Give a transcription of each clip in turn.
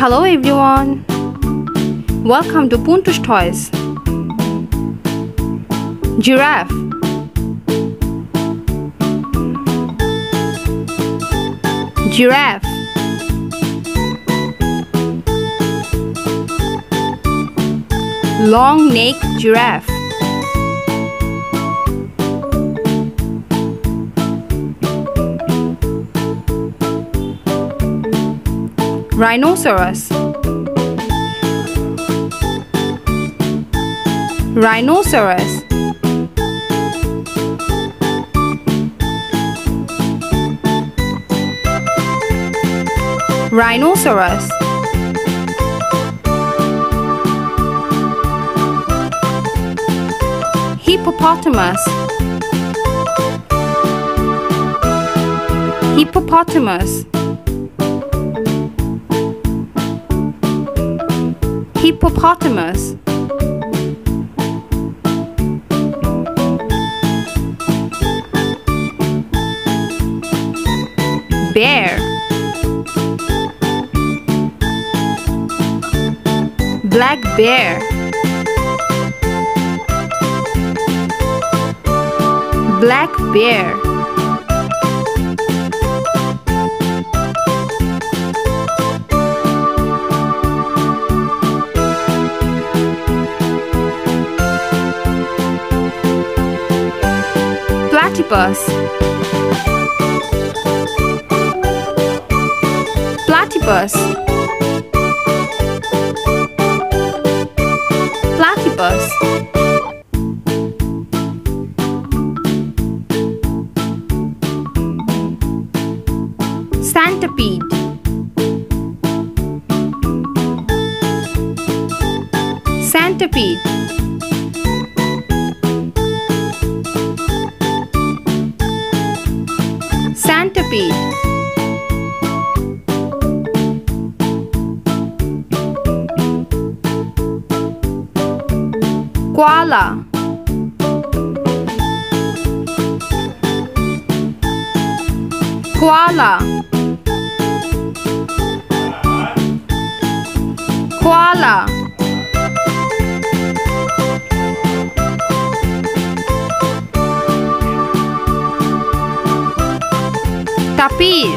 Hello everyone. Welcome to Puntush Toys. Giraffe. Giraffe. Long neck giraffe. Rhinoceros. Rhinoceros. Rhinoceros. Hippopotamus. Hippopotamus. Hippopotamus. Bear. Black bear. Black bear. Platypus. Platypus. Platypus. Centipede. Centipede. Centipede. Koala. Koala. Koala. Tapir.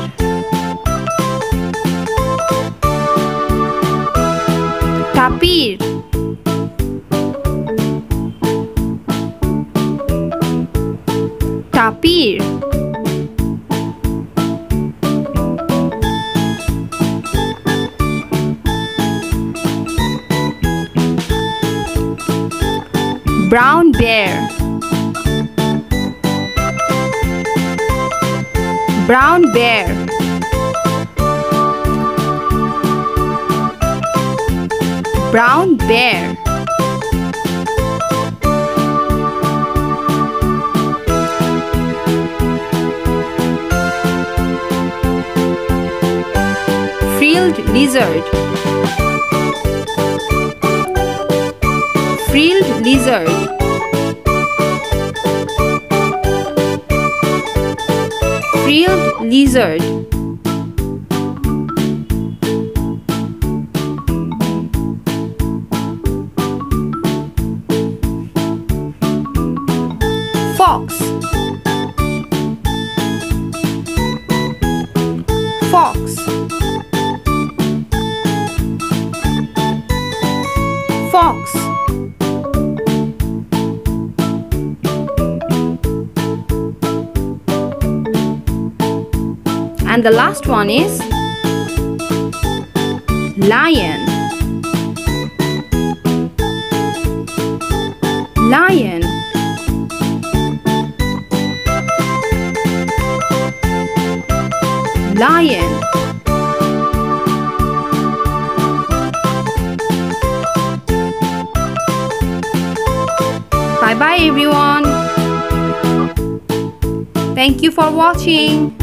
Tapir. Tapir. Brown bear. Brown bear. Brown bear. Frilled lizard. Frilled lizard. Frilled lizard. Fox. Fox. Fox. And the last one is lion. Lion. Lion. Bye bye everyone. Thank you for watching.